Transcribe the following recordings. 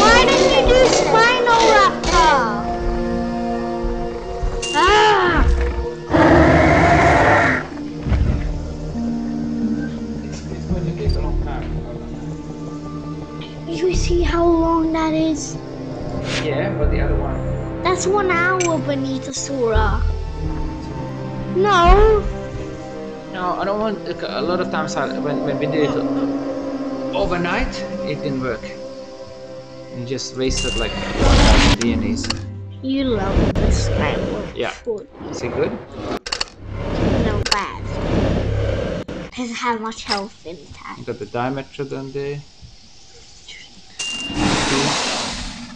Why didn't you do Spinoraptor? Ah! It's, it's going to take a long time. You see how long that is? Yeah, but the other one. That's one hour, Bonitasaura. No. No, I don't want. look, A lot of times, I, when when we did it overnight, it didn't work. You just wasted like DNAs. You love this kind of Yeah. food. Is it good? No bad. Doesn't have much health in that. You got the diameter Dimetrodon there.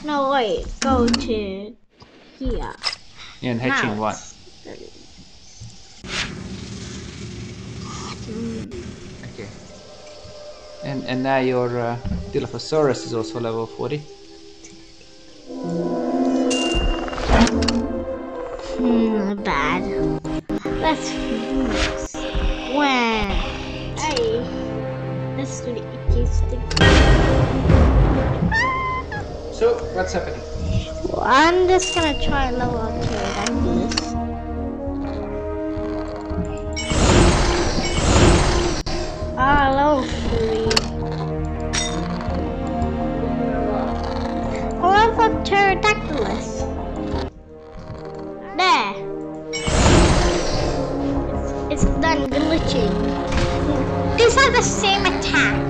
No, wait. Go to here. Yeah, and hatching it's- Okay. And and now your uh, Dilophosaurus is also level 40. Hmm, bad. Let's when hey, let's do the itchy stick. So what's happening? Well, I'm just gonna try level up Pterodactylus. Pterodactylus. There. It's, done glitching. These are the same attack,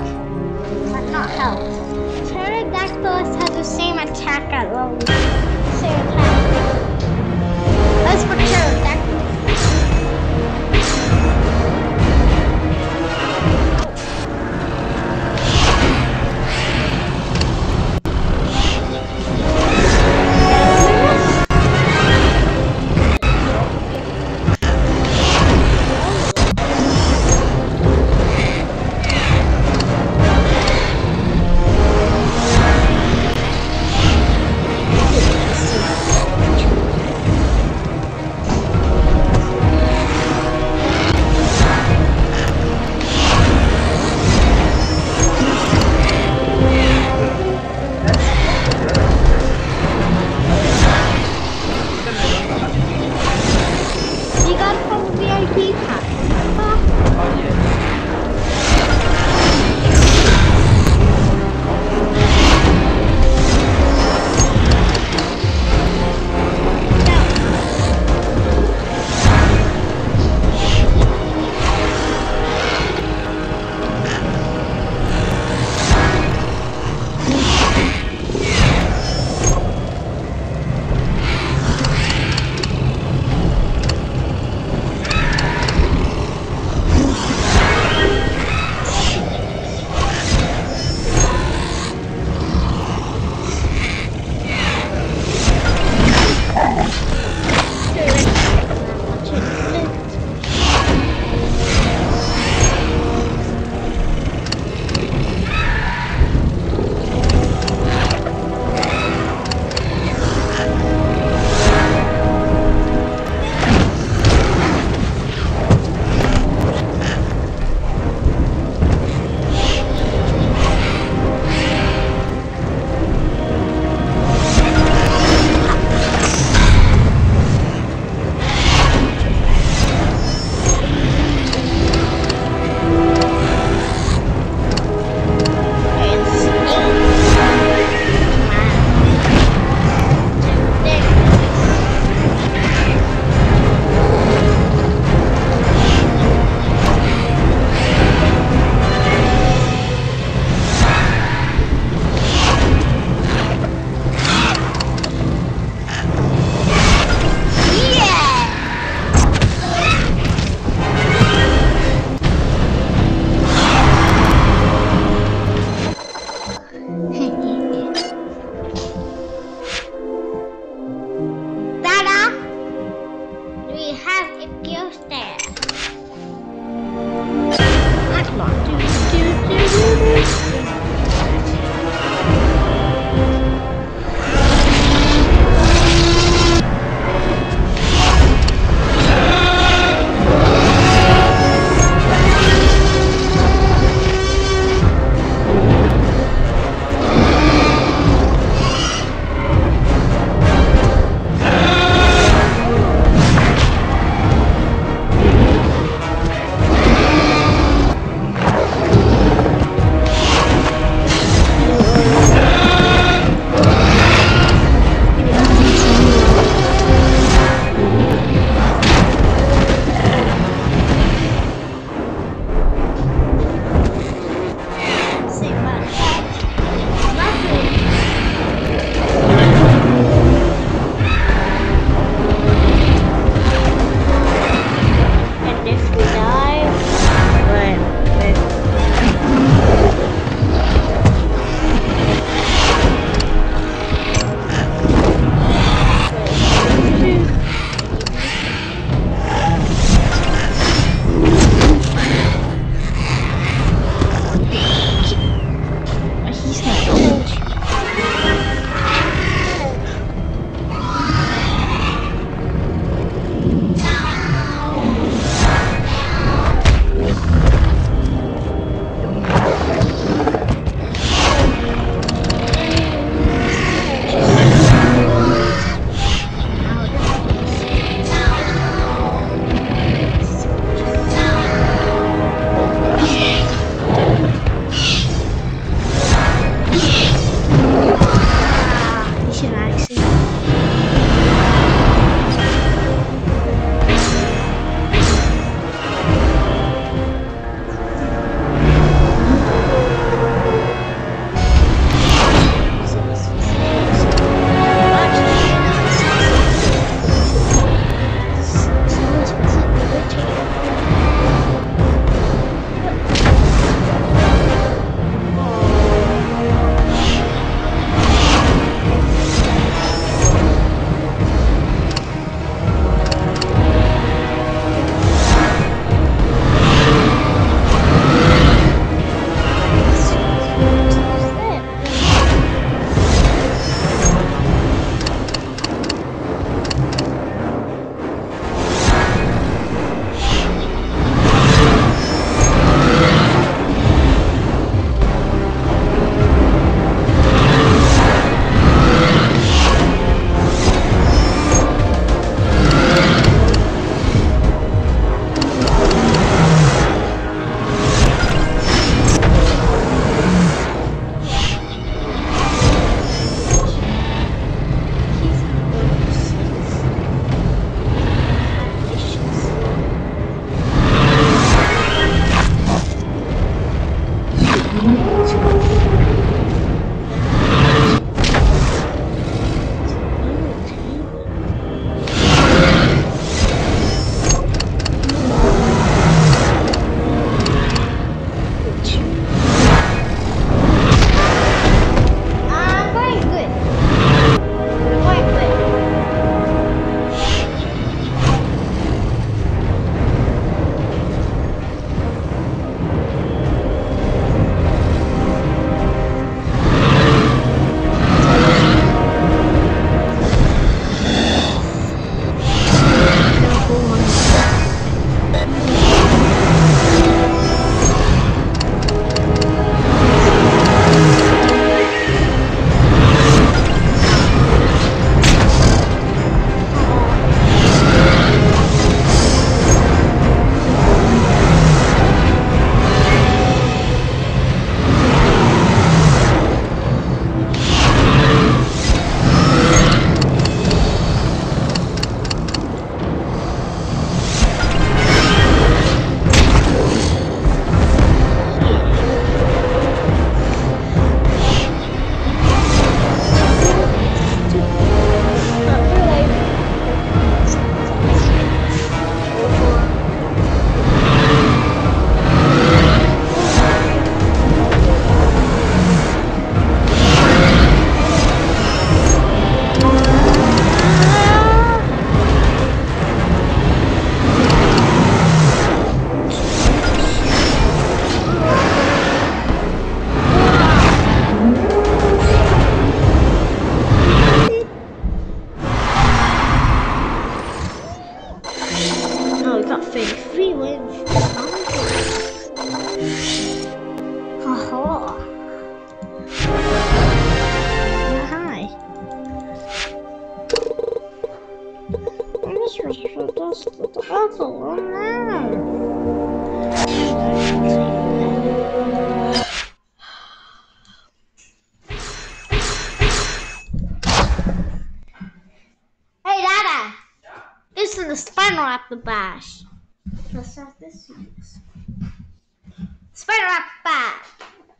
Pá,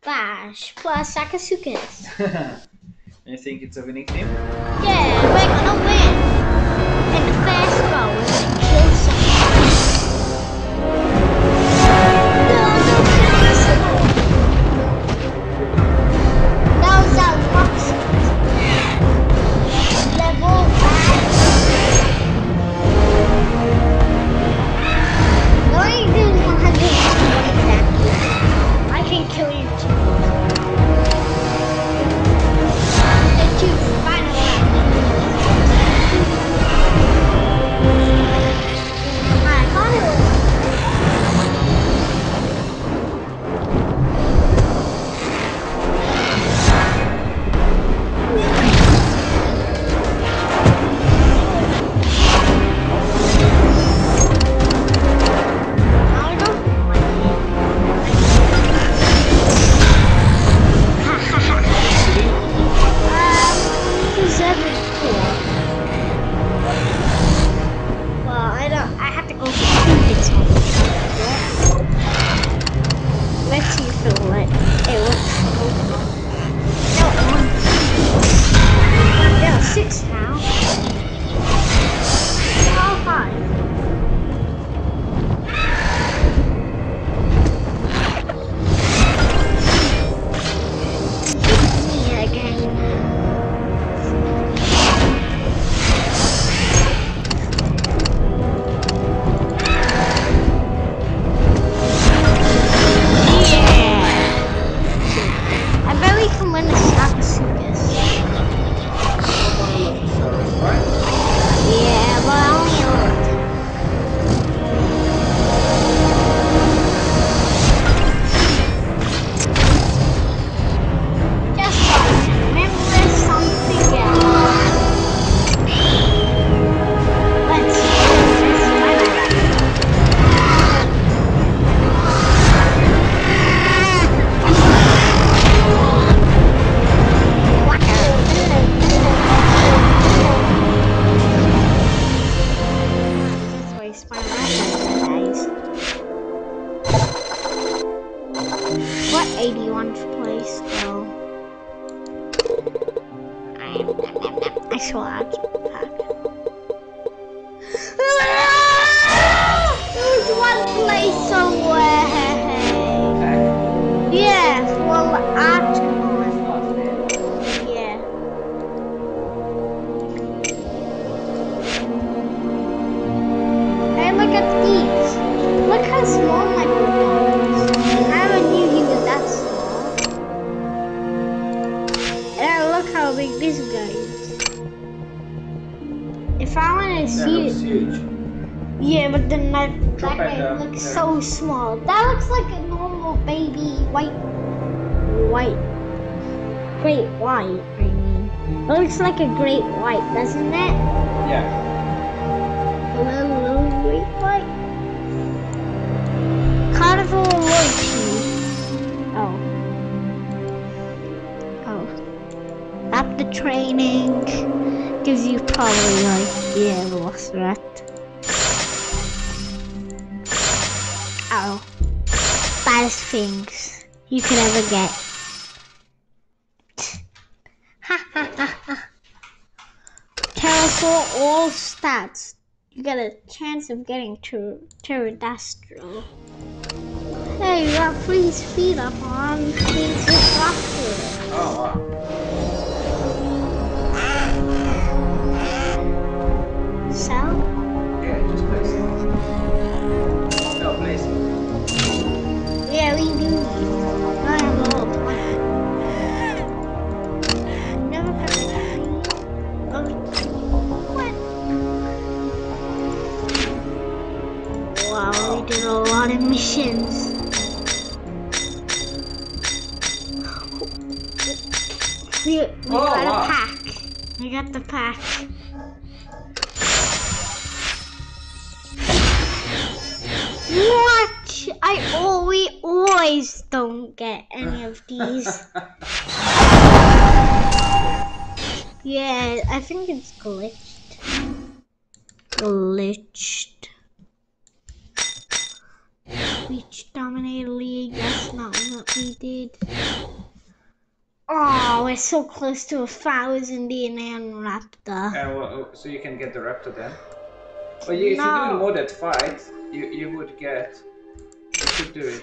pás, pá, saca-se. You think it's a winning team? Yeah, we're gonna win! great white, I mean. It looks like a great white, doesn't it? Yeah. A little, little great white? Carnival Roshi. Oh. Oh. After training, gives you probably like, yeah, what's that? Oh. Best things you could ever get. for all stats, you get a chance of getting to pterodactyl. Hey, uh, you got free speed up on free Oh. Did a lot of missions. We, we Oh, got wow. a pack. We got the pack. What? I oh, we always don't get any of these. yeah, I think it's glitched. Glitched. Reach Dominator League. That's not what we did. Oh, we're so close to a thousand DNA on Raptor. Uh, well, so you can get the raptor then. But you, if you do No. a modded fight, you, you would get. You could do it.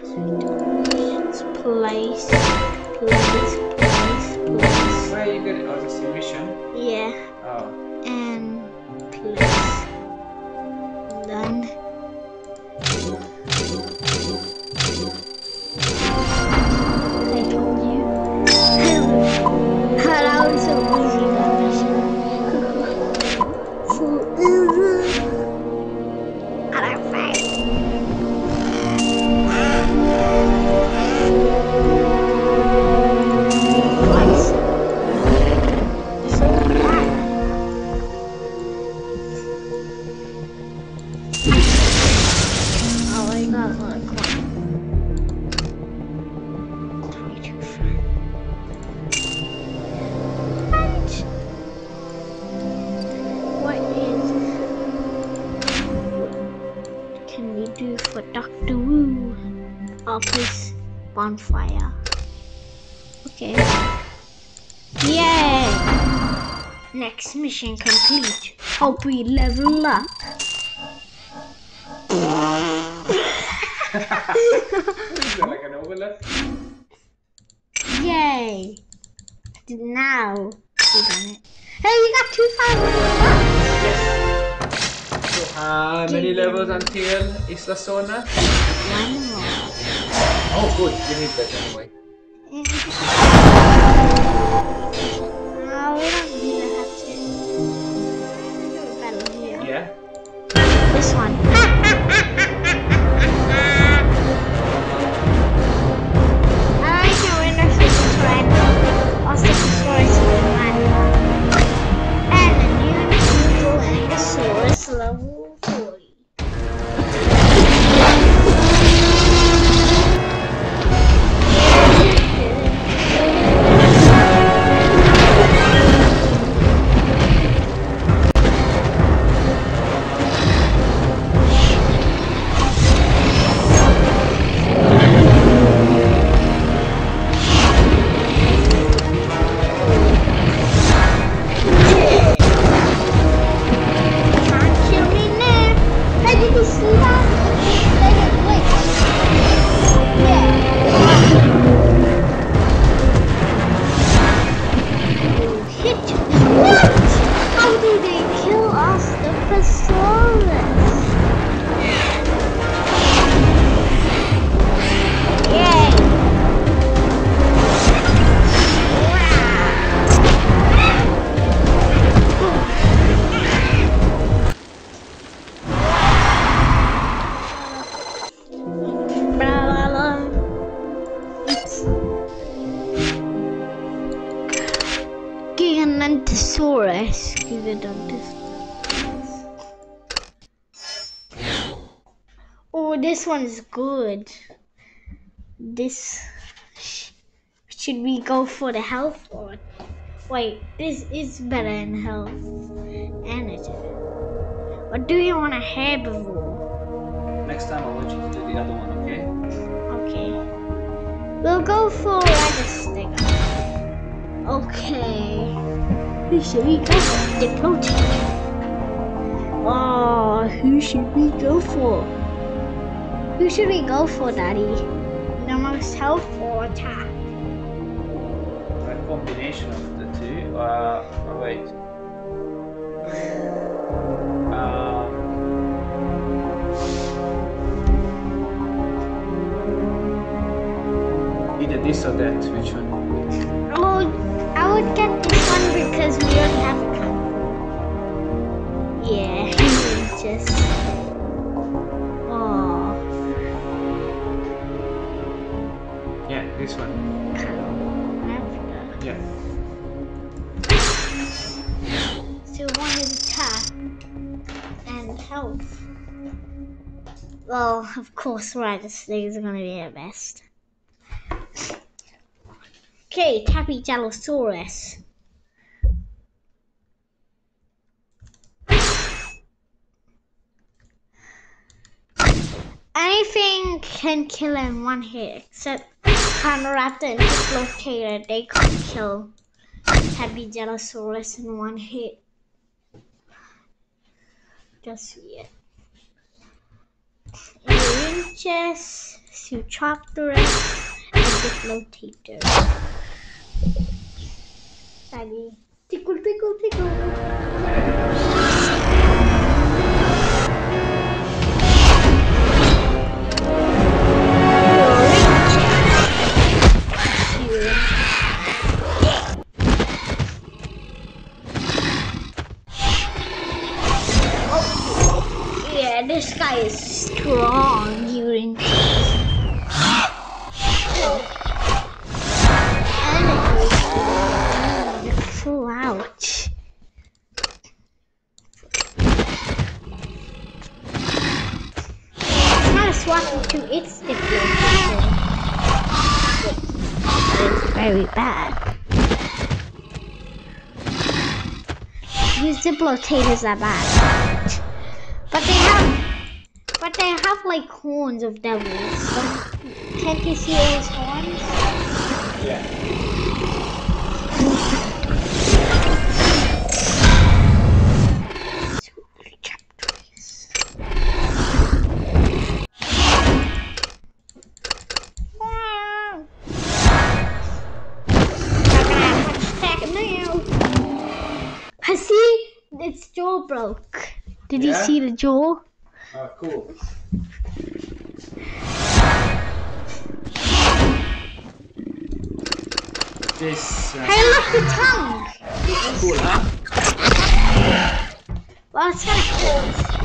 Place, place, place, place, place. Where you get it? Oh, the mission. Yeah, Now we done it. Hey, you got two thousand bucks. So uh, how many levels until Isla Zona? One more. Oh, good. You need that anyway. Hegosaurus level 40. This. Should we go for the health or. Wait, this is better in health. Energy. Or do you want a herbivore? Next time I want you to do the other one, okay? Okay. We'll go for like a sticker. Okay. Who should we go for? The protein. Oh, who should we go for? Who should we go for, Daddy? The most health or attack? A combination of the two. Uh, oh, wait. Um, either this or that. Which one? Oh, I would get this one because we don't have a cup. Yeah, just. This one. After. Yeah. So one is attack and health. Well, of course, right, this thing is gonna be the best. Okay, Tapejalosaurus. Anything can kill in one hit except Carnoraptor and Diplotator. They can't kill Tapejalosaurus in one hit. Just see it. Inches, Suchopterus, and Diplotator. Daddy. Tickle, tickle, tickle. Yeah, this guy is strong. Full ouch. It's not swap to its diplomacy. It's very bad. These diplotators are bad. But they they have like horns of devils. Can't you see those horns? Yeah. Wow. Hashtag now. I see its jaw broke. Did you see the jaw? Oh, cool. This uh, Hey, look the tongue. cool, huh? Well, it's kind of cool.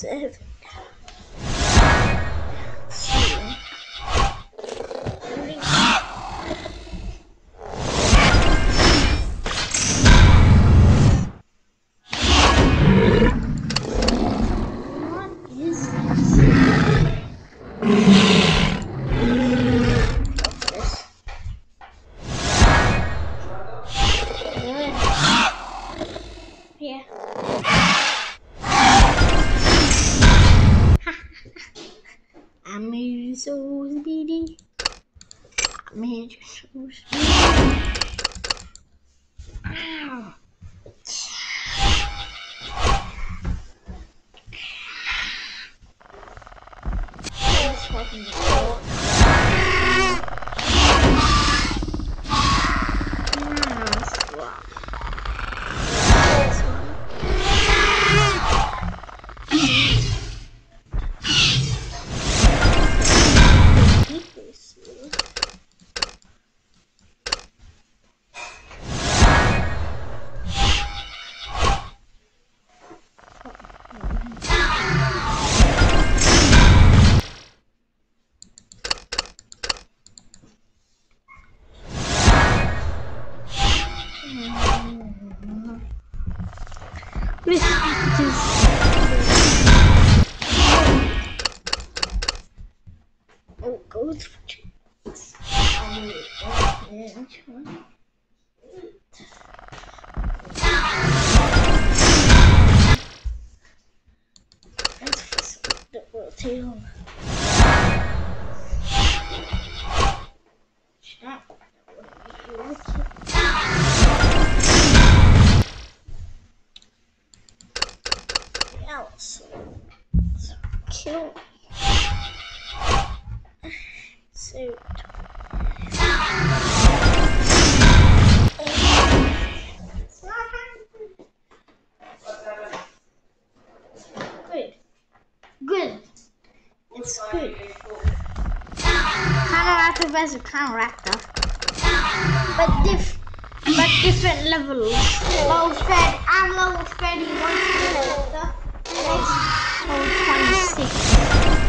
Save. guys are kind of. But diff but different levels. Level Fred, I'm level 31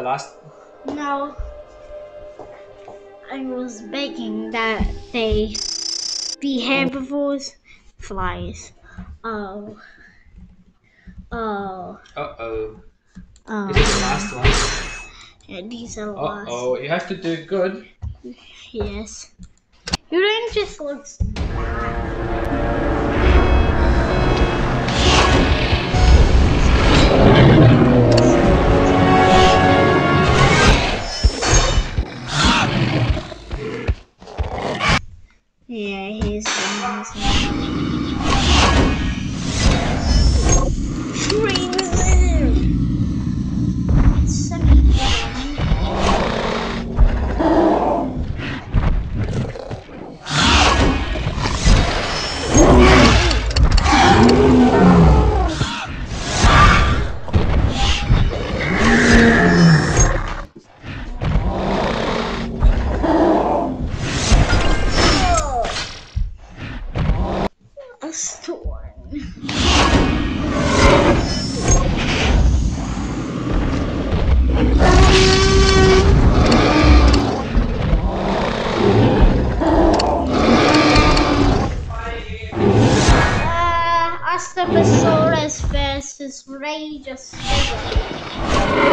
the, last. No. I was begging that they be herbivores, flies. Oh. Oh. Uh oh. Oh. This is the last one. Yeah, these are Uh lost. oh. You have to do good. Yes. Your range just looks. Yeah, he's amazing. Versus Rageous Osteosaurus.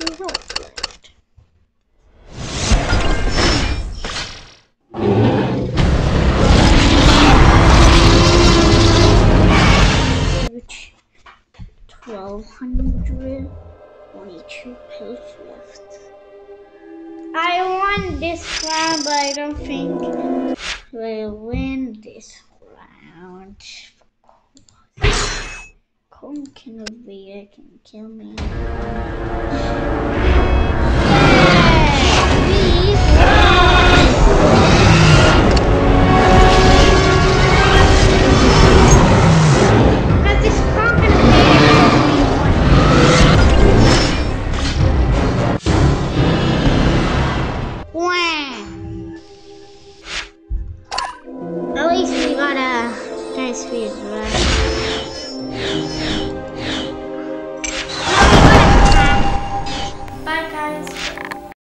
Left. Which twelve hundred twenty-two health left. I won this round, but I don't think we'll win this round. Come can be can kill me. At least we got a nice right?